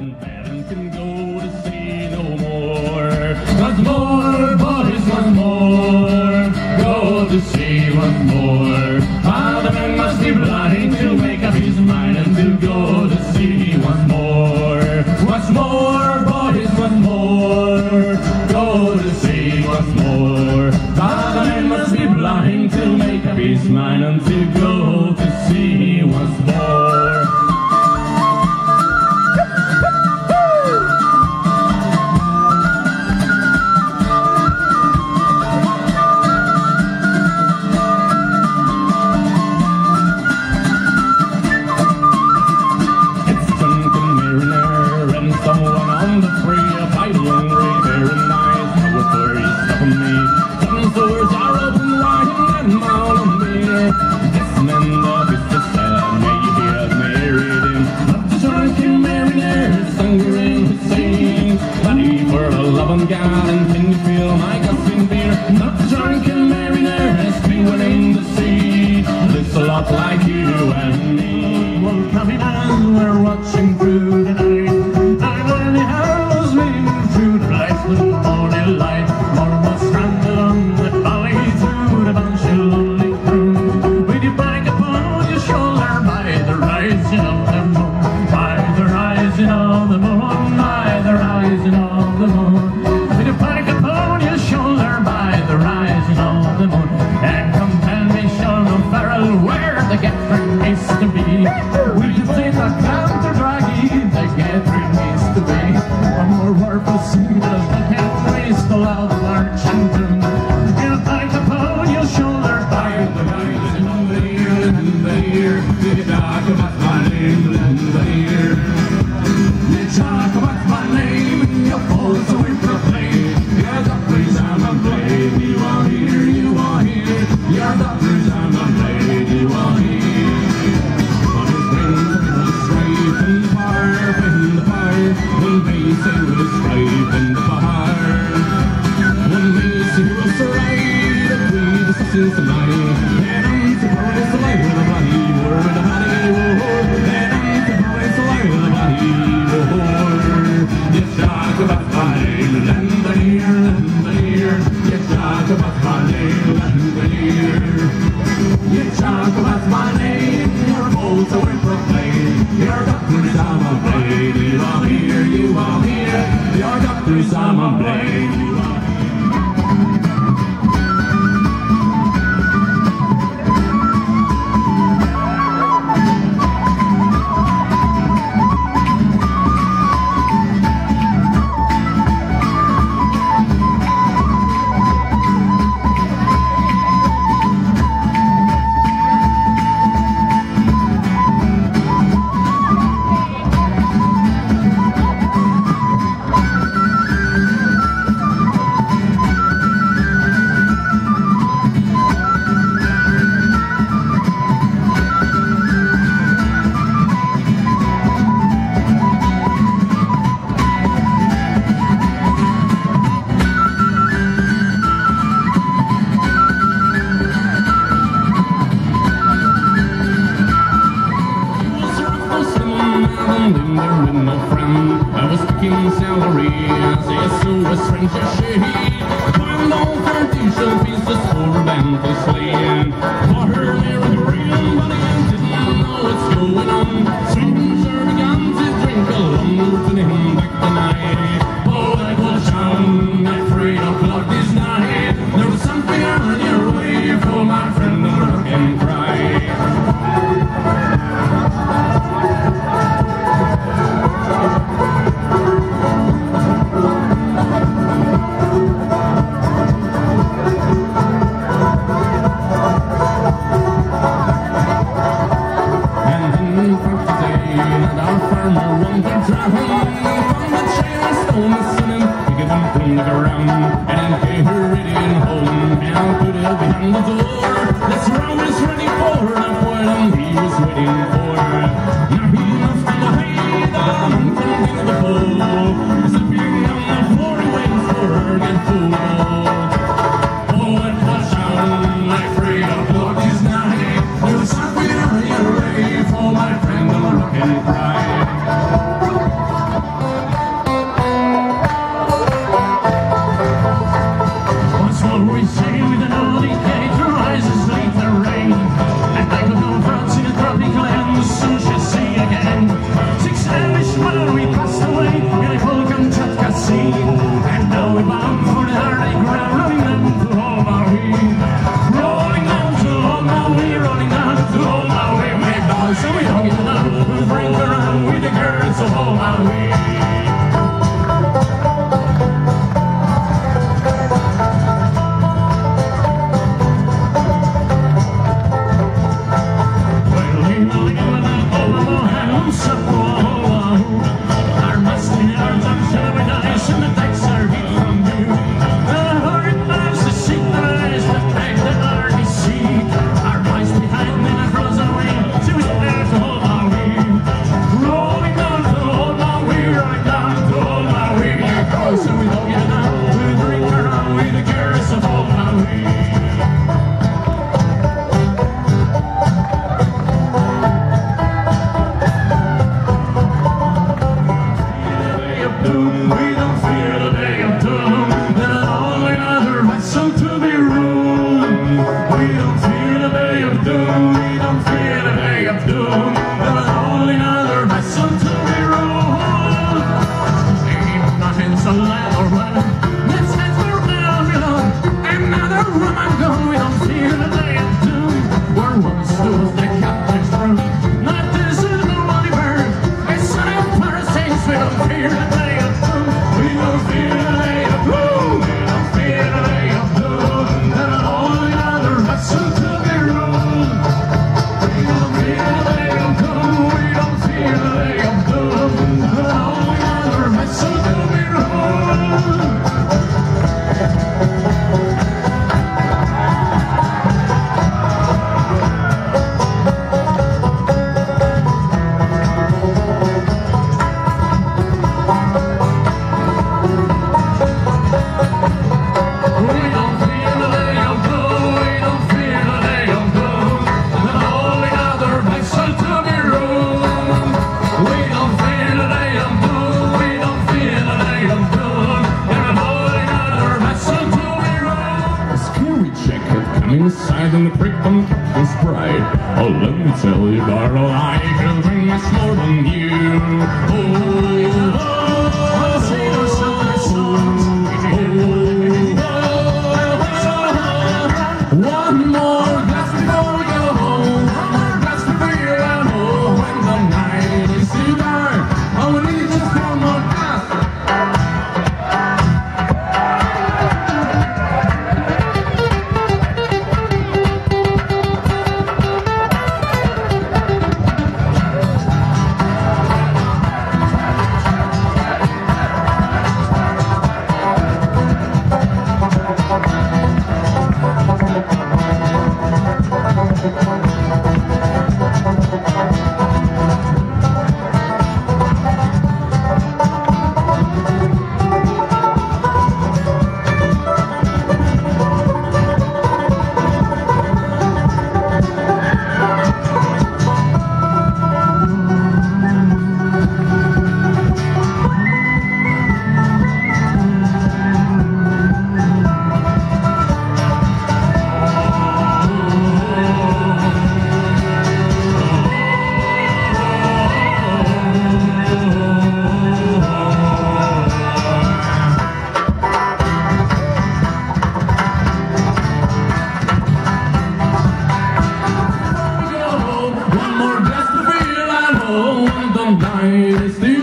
and Baron can go to no more. More, boys, more, go to more. The must be blind to make up his mind and to go to see once more. Once more, boys, more, go to more. The must be blind to make up his mind rising on the moon, by the rising of the moon. With a plank upon your shoulder, by the rising of the moon. And come tell me, O'Farrell, where the gathering is to be. Will you see the counter draggy, the gathering is to be. A more word for see the gathering is to love, march and King salary as a stranger she Climbed on foundation pieces for relentlessly And for her married real money didn't know what's going on. Inside and the prick on Captain's pride. Oh, let me tell you about a lie, bring much more than you. Oh, oh, One